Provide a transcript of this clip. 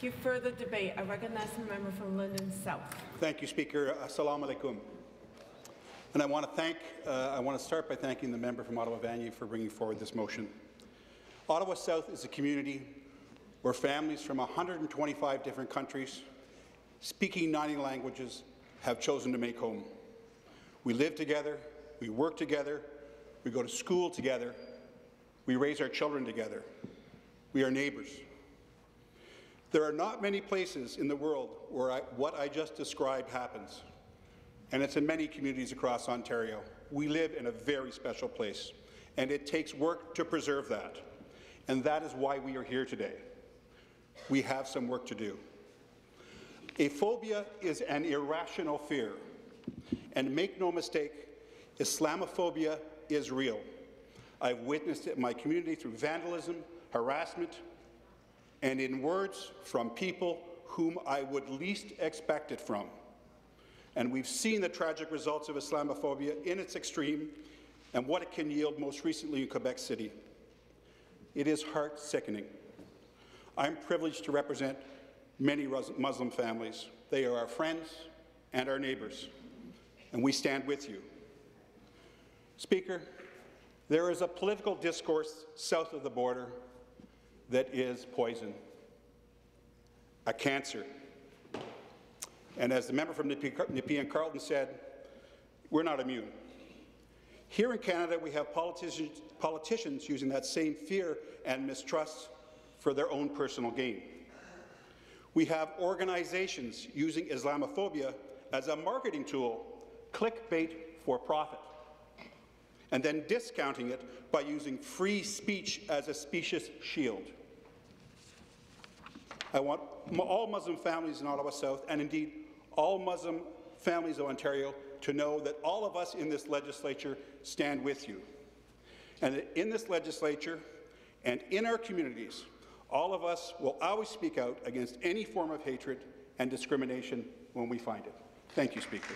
Thank you. Further debate. I recognize the member from London South. Thank you, Speaker. Assalamu alaikum. And I want to thank, uh, I want to start by thanking the member from Ottawa Vanier for bringing forward this motion. Ottawa South is a community where families from 125 different countries, speaking 90 languages, have chosen to make home. We live together, we work together, we go to school together, we raise our children together. We are neighbours. There are not many places in the world where I, what I just described happens, and it's in many communities across Ontario. We live in a very special place, and it takes work to preserve that, and that is why we are here today. We have some work to do. A phobia is an irrational fear, and make no mistake, Islamophobia is real. I've witnessed it in my community through vandalism, harassment, and in words from people whom I would least expect it from. And we've seen the tragic results of Islamophobia in its extreme and what it can yield most recently in Quebec City. It is heart-sickening. I'm privileged to represent many Muslim families. They are our friends and our neighbours, and we stand with you. Speaker, there is a political discourse south of the border that is poison, a cancer. And as the member from Nepean Carleton said, we're not immune. Here in Canada, we have politicians, politicians using that same fear and mistrust for their own personal gain. We have organizations using Islamophobia as a marketing tool, clickbait for profit, and then discounting it by using free speech as a specious shield. I want all Muslim families in Ottawa South, and indeed all Muslim families of Ontario, to know that all of us in this legislature stand with you. And that in this legislature and in our communities, all of us will always speak out against any form of hatred and discrimination when we find it. Thank you, Speaker.